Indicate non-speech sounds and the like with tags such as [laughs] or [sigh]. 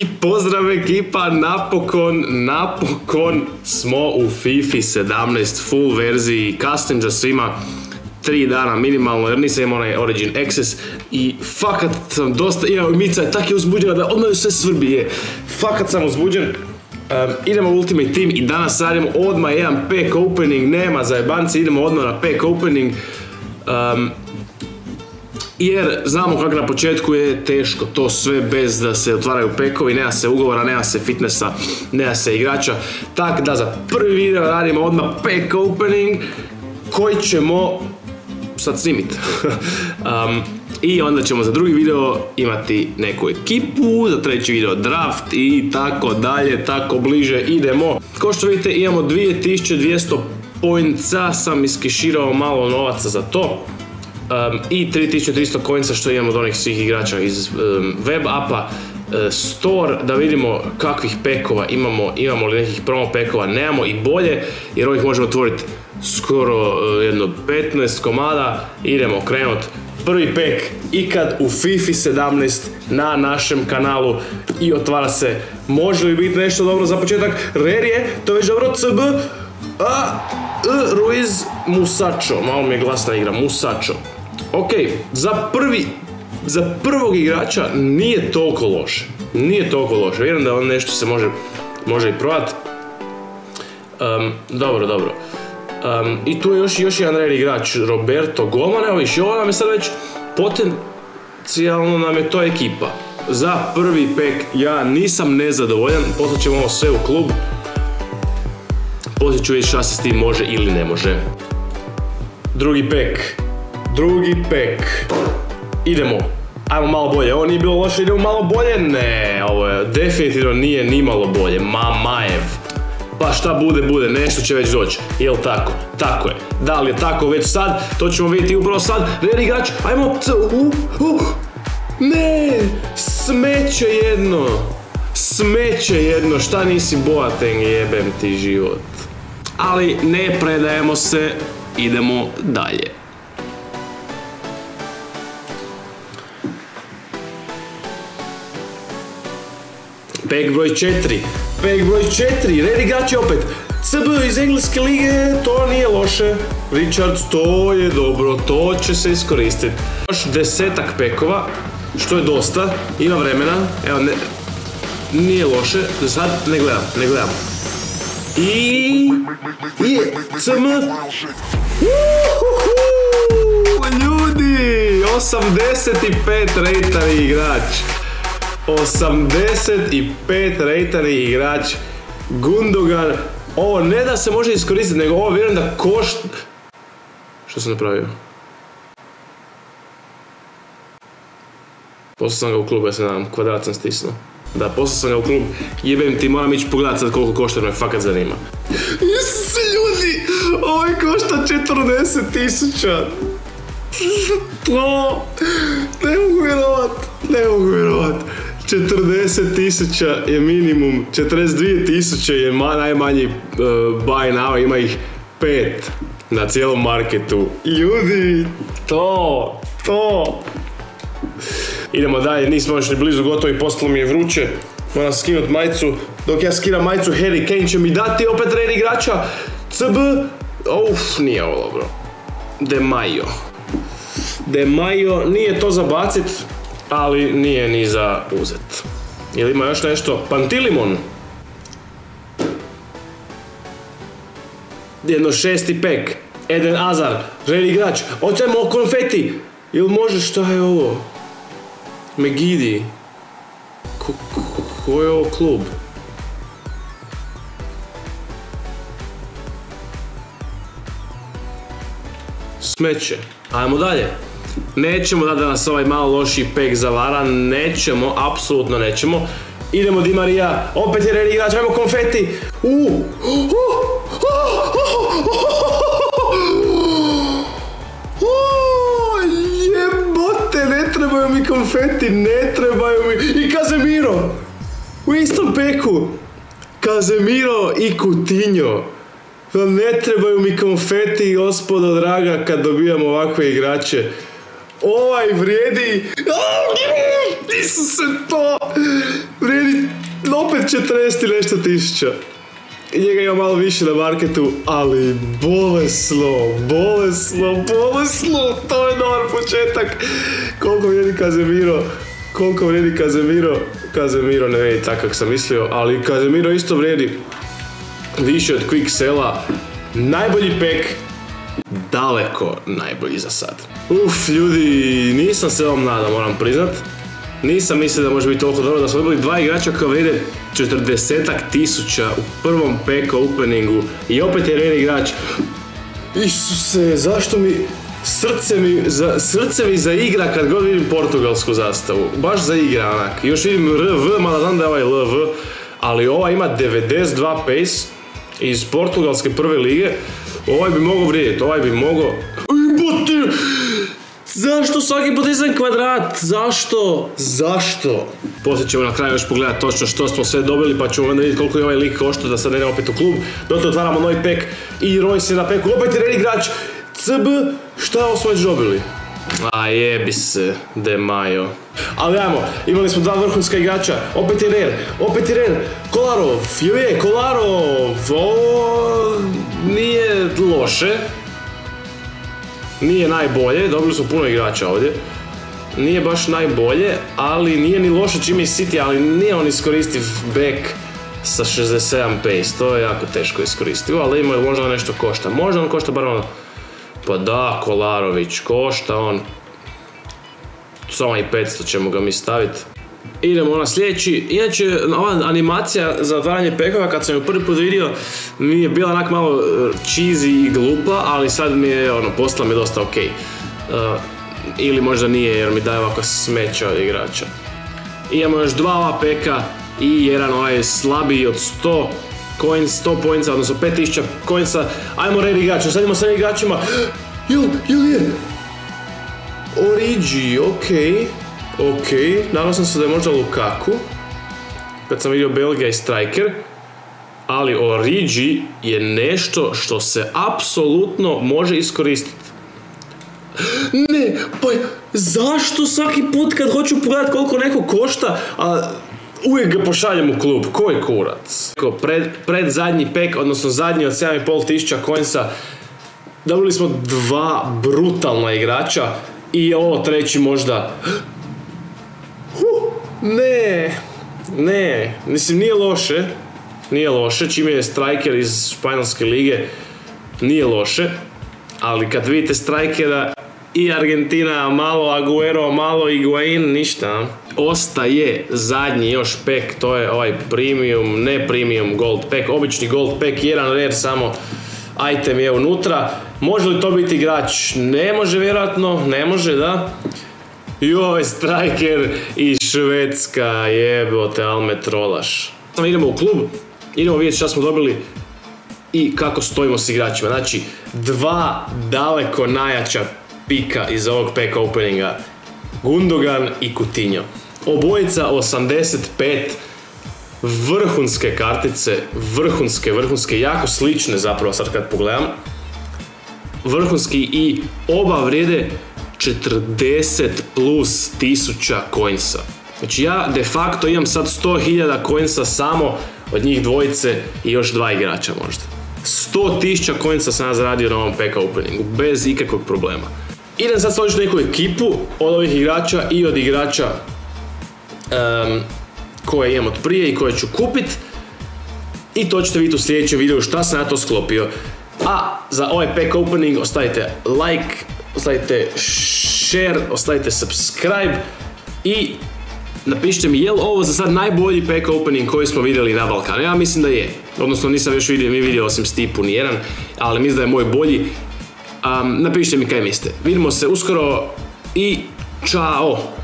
I pozdrav ekipa, napokon, napokon smo u FIFA 17 full verziji, custom za svima, tri dana minimalno jer nisam imao onaj Origin Access i fakat sam dosta, evo Mica je tak je uzbuđena da odmah sve svrbi je, fakat sam uzbuđen. idemo u Ultimate Team i danas radimo odmah jedan pack opening, nema zajebanci, idemo odmah na pack opening jer znamo kako na početku je teško to sve bez da se otvaraju pekovi, nema se ugovora, nema se fitnessa, nema se igrača. Tako da za prvi video radimo odmah pack opening koji ćemo sad snimiti. [laughs] um, I onda ćemo za drugi video imati neku ekipu, za treći video draft i tako dalje, tako bliže idemo. Ko što vidite imamo 2200 poinca, sam iskeširao malo novaca za to. Um, i 3300 coinsa što imamo od onih svih igrača iz um, web apa. Uh, store da vidimo kakvih pekova imamo, imamo li nekih promo pekova, nemamo i bolje jer ovih možemo otvoriti skoro uh, jedno 15 komada, idemo krenut prvi pek ikad u FIFA 17 na našem kanalu. I otvara se. Može li biti nešto dobro za početak? Rerije, to je već dobro. CB a, Ruiz Musacho, malo mi je glasna igra, Musacho Ok, za prvi, za prvog igrača nije toliko loše. Nije toliko loše. Vjerujem da on nešto se može, može i provat. dobro, dobro. I tu je još, još jedan red igrač, Roberto Golman. Evo viš, ovo nam je sad već potencijalno nam je to ekipa. Za prvi pek ja nisam nezadovoljan, poslat ćemo ovo sve u klub. Poslije ću vidjeti šta se s tim može ili ne može. Drugi pek. Drugi pek. Idemo. Ajmo malo bolje. Ovo nije bilo loše, idemo malo bolje. Ne, ovo je definitivno nije ni malo bolje. Mamajev. Pa šta bude, bude, nešto će već doći. Jel tako? Tako je. Da li je tako već sad? To ćemo vidjeti upravo sad. Red igrač, ajmo. Ne, smeće jedno. Smeće jedno, šta nisi Boateng, jebem ti život. Ali ne predajemo se, idemo dalje. Peg broj 4. Peg broj 4. Red igrači opet. CB iz Engleske lige, to nije loše. Richards, to je dobro, to će se iskoristiti. Još desetak pekova, što je dosta, ima vremena. Evo, ne, nije loše, sad ne gledam, ne gledam. I... Je, CM... Ljudi, 85 rejtari igrač. 85 rejtani igrač Gundogan. Ovo ne da se može iskoristiti, nego ovo vjerujem da košta... Što sam napravio? Poslao sam ga u klub, ja se nadam, kvadrat sam stisnuo. Da, poslao sam ga u klub, jebem ti, moram ići pogledat sad koliko košta, me fakat zanima. se ljudi, ovaj košta 40 tisuća. [laughs] To, ne mogu vjerovat, ne mogu vjerovat. 40 tisuća je minimum, 42 tisuće je najmanji uh, buy now, ima ih pet na cijelom marketu. Ljudi, to, to. Idemo dalje, nismo još ni blizu gotovi, postalo mi je vruće. Moram skinut majicu, dok ja skinem majicu Harry Kane će mi dati opet red igrača. CB, uff, nije ovo dobro. De Majo. De Majo, nije to za bacit, ali nije ni za uzet. Jel ima još nešto? Pantilimon. Jedno šesti pek. Eden Azar. Red igrač. Oćemo konfeti. Jel može šta je ovo? Megidi. Ko je ovo klub? Smeće. Ajmo dalje. Nećemo da nas ovaj malo loši pek zavara, nećemo, apsolutno nećemo. Idemo Di Maria, opet je red igrač, ajmo konfeti. Uh, jebote, ne trebaju mi konfeti, ne trebaju mi. I Kazemiro, u istom peku. Kazemiro i Kutinjo. Ne trebaju mi konfeti, gospodo draga, kad dobijamo ovakve igrače. Ovaj vrijedi... se to! Vrijedi opet 40 ili nešto tisuća. Njega ima malo više na marketu, ali bolesno, bolesno, bolesno, to je dobar početak. Koliko vrijedi Kazemiro, koliko vrijedi Kazemiro, Kazemiro ne vrijedi tako kako sam mislio, ali Kazemiro isto vrijedi više od Quick Sella. Najbolji pek, daleko najbolji za sad. Uf, ljudi, nisam se vam nada, moram priznat. Nisam mislio da može biti toliko dobro da smo dobili dva igrača kao vrijede 40 tisuća u prvom PK openingu i opet je red igrač. Isuse, zašto mi... Srce mi, za, srce mi zaigra kad god vidim portugalsku zastavu. Baš zaigra onak. Još vidim RV, mada znam da je ovaj LV, ali ova ima 92 pace iz portugalske prve lige. Ovaj bi mogao vrijediti, ovaj bi mogao... Zašto svaki put kvadrat? Zašto? Zašto? Poslije ćemo na kraju još pogledati točno što smo sve dobili pa ćemo onda vidjeti koliko je ovaj lik košta da sad ne opet u klub. Dotle otvaramo novi pek i Roy se na peku. Opet je red igrač. CB, šta smo već dobili? A jebi se, De Majo. Ali ajmo, imali smo dva vrhunska igrača, opet je Rare, opet je Rare, Kolarov, je, Kolarov, ovo nije loše, nije najbolje, dobili su puno igrača ovdje. Nije baš najbolje, ali nije ni loše čime City, ali nije on iskoristiv back sa 67 pace, to je jako teško iskoristivo, ali ima možda nešto košta. Možda on košta bar ono, pa da, Kolarović, košta on, samo i 500 ćemo ga mi staviti. Idemo na sljedeći. Inače, ova animacija za otvaranje pekova, kad sam ju prvi put vidio, mi je bila onak malo e, cheesy i glupa, ali sad mi je, ono, postala mi dosta ok. E, ili možda nije, jer mi daje ovako smeća od igrača. Imamo još dva ova peka i jedan ovaj slabiji od 100 coins, 100 poinca, odnosno 5000 coinsa. Ajmo red igrača, sad idemo s red igračima. [gasps] Jel, jel je? Origi, okej. Ok, nadao sam se da je možda Lukaku, kad sam vidio Belgija i Striker, ali Origi je nešto što se apsolutno može iskoristiti. Ne, pa zašto svaki put kad hoću pogledati koliko neko košta, a uvijek ga pošaljem u klub, koji kurac? Pred, pred zadnji pek, odnosno zadnji od 7.5 tisuća coinsa, dobili smo dva brutalna igrača i ovo treći možda ne, ne, mislim nije loše, nije loše, čim je striker iz španjolske lige, nije loše, ali kad vidite strikera i Argentina, malo Aguero, malo Iguain, ništa. Ostaje zadnji još pek, to je ovaj premium, ne premium gold pack, obični gold pack, jedan rare samo item je unutra. Može li to biti igrač? Ne može vjerojatno, ne može da. Joj, striker iz Švedska, jebote, Alme trolaš. Samo idemo u klub, idemo vidjeti šta smo dobili i kako stojimo s igračima. Znači, dva daleko najjača pika iz ovog pack openinga. Gundogan i Coutinho. Obojica 85 vrhunske kartice, vrhunske, vrhunske, jako slične zapravo sad kad pogledam. Vrhunski i oba vrijede 40 plus tisuća coinsa. Znači ja de facto imam sad 100.000 coinsa samo od njih dvojice i još dva igrača možda. 100.000 coinsa sam ja zaradio na ovom pack openingu, bez ikakvog problema. Idem sad složiti neku ekipu od ovih igrača i od igrača koje imam od prije i koje ću kupit. I to ćete vidjeti u sljedećem videu šta sam ja to sklopio. A za ovaj pack opening ostavite like, ostavite share, ostavite subscribe i napišite mi je li ovo za sad najbolji pack opening koji smo vidjeli na Balkanu. Ja mislim da je. Odnosno nisam još vidio, mi vidio osim Stipu nijedan, ali mislim da je moj bolji. Napišite mi kaj mislite. Vidimo se uskoro i čao!